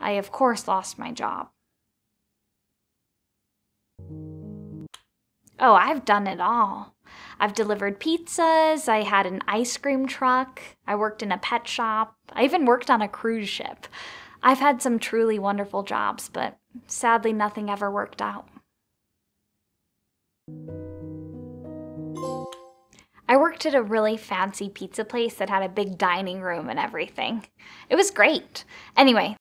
I, of course, lost my job. Oh, I've done it all. I've delivered pizzas, I had an ice cream truck, I worked in a pet shop, I even worked on a cruise ship. I've had some truly wonderful jobs, but sadly, nothing ever worked out. I worked at a really fancy pizza place that had a big dining room and everything. It was great. Anyway,